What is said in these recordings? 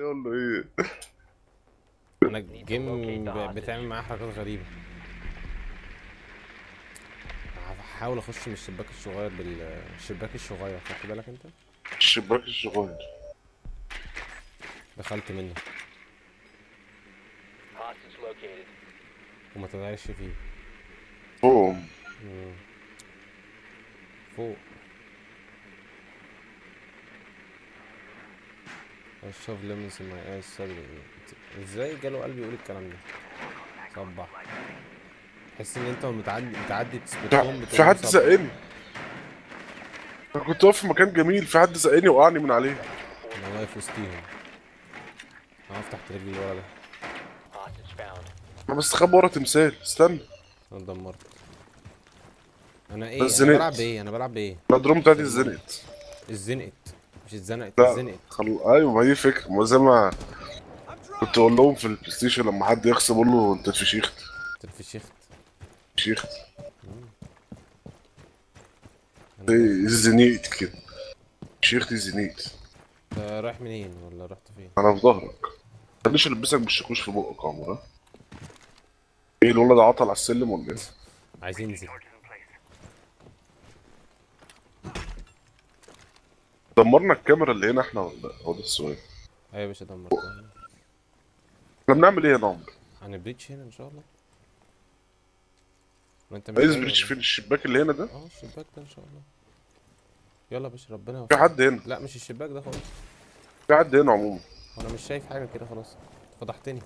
يقول له إيه؟ أنا الجيم بتعمل معايا حركات غريبة. هحاول أخش من الشباك الصغير بالشباك الصغير خدت بالك أنت؟ الشباك الصغير. دخلت منه. وما طلعش فيه. فوق. مم. فوق. اشرب ليمونز my eyes suddenly إزاي جاله قلبي يقول الكلام ده؟ صبح. تحس إن أنت متعدي متعدي تسبتهم في حد زقني أنا كنت واقف في مكان جميل في حد زقني وقعني من عليه. أنا واقف وسطيهم. هقف تحت رجلي الولد. ده Hostage found. أنا بستخبى ورا تمثال. استنى. أنا اتدمرت أنا إيه؟ أنا. بلعب بإيه؟ أنا بلعب بإيه؟ أنا الدروم بتاعتي اتزنقت اتزنقت مش اتزنقت اتزنقت. خل... أيوه ما دي فكرة. ما زي ما كنت أقول لهم في البلاي ستيشن لما حد يخسر أقول له أنت اتفشيخت اتفشخت فشيخت أنا- زي زنيت كده. فشيختي زنيت. أنت رايح منين ولا رحت فين؟ أنا في ظهرك. خليش ألبسك بالشاكوش في بقك يا عمر ها؟ إيه الولد عطل على السلم ولا إيه؟ عايز ينزل دمرنا الكاميرا اللي هنا إحنا ولا ده السؤال أيوه يا باشا دمرتها. إحنا بنعمل إيه يا عمر؟ هنبريتش هنا إن شاء الله. وانت مش عايز بريتش فين؟ الشباك اللي هنا ده؟ إيه؟ آه الشباك ده إن شاء الله. يلا يا باشا ربنا في يوفقك حد هنا؟ لا مش الشباك ده خالص. في حد هنا عموما. أنا مش شايف حاجة كده خلاص. فضحتني.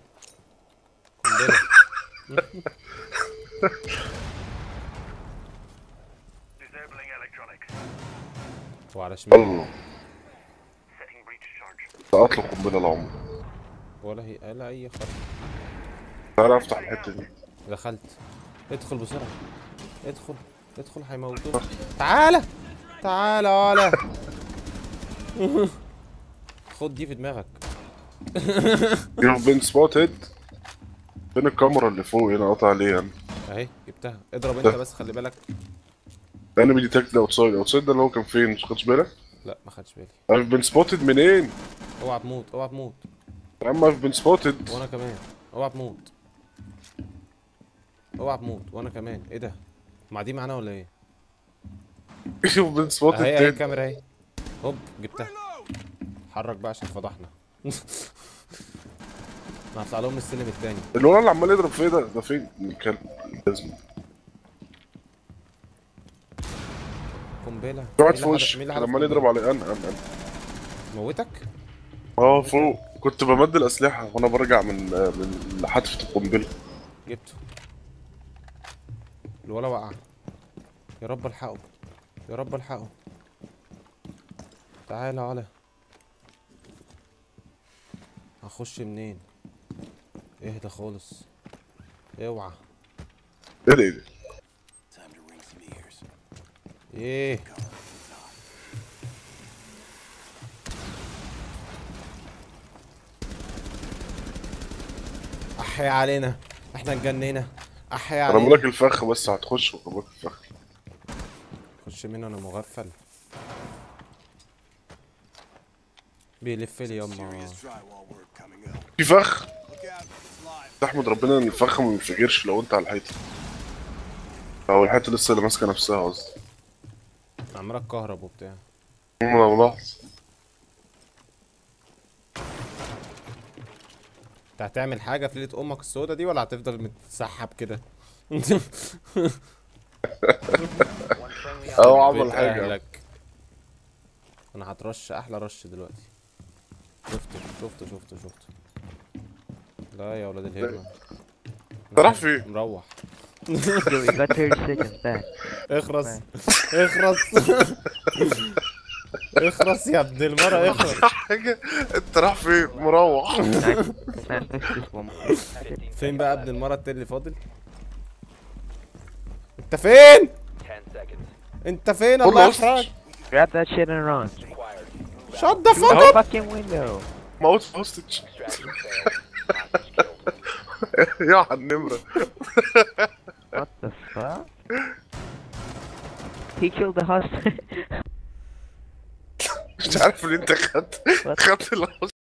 قنبله وعلى شمال. الله. سقط له قنبلة العمر. ولا هي ولا أي خط. تعالى أفتح الحتة دي. دخلت. ادخل بسرعة. ادخل. ادخل هيموتوك. تعالى. تعالى ولا خد دي في دماغك. you been spotted فين الكاميرا اللي فوق هنا؟ قطع عليه أنا أهي جبتها. اضرب أنت بس خلي بالك. أنا detect outside outside ده اللي هو كان فين؟ مش خدتش بالك؟ لا ما خدش بالي. I've been spotted منين؟ اوعى تموت اوعى تموت. يا عم I've been spotted. وأنا كمان. اوعى تموت. اوعى تموت. وأنا كمان. إيه ده؟ ما دي معانا ولا إيه؟ You've been spotted اهي اهي الكاميرا اهي. هوب جبتها. حرك بقى عشان فضحنا. أنا هطلع لهم السلم التاني. الولد اللي عمال يضرب فيا ده ده فين؟ الكلب لازم قنبلة. مين في وشك قنبلة؟ يضرب علي أنا أنا أنا موتك؟ آه فوق. كنت بمد الأسلحة وأنا برجع من من حتفة القنبلة. جبته. الولا وقع. يا رب الحقه. يا رب الحقه. تعالى على هخش منين؟ اهدى خالص. اوعى. إيه ده؟ إيه. أحيا علينا. إحنا اتجنينا. أحيا علينا. لك الفخ بس هتخش وبقول لك الفخ. خش منه أنا مغفل. بيلف لي يما في فخ؟ تحمد ربنا إن الفخ ما بينفجرش لو أنت على الحيطة. أو الحيطة لسه اللي ماسكة نفسها قصدي. عمالك كهرب وبتاع. أنا ملاحظ انت هتعمل حاجة في ليلة أمك السودا دي ولا هتفضل متسحب كده؟ بيت عمل حاجة. أهلك. أنا هترش أحلى رش دلوقتي. شفته شفته شفته شفته. لا يا ولاد انت رايح فين؟ مروح. اخرس اخرس اخرس يا ابن المرة اخرس انت راح فين مروح. فين بقى ابن المرة التاني اللي فاضل؟ انت فين؟ انت فين؟ الله يحرقك؟ Grab that shit and run. Shut the fuck up! يا حنمرة. What the fuck? He killed the hostage. مش عارف ان انت خدت خدت الهوستج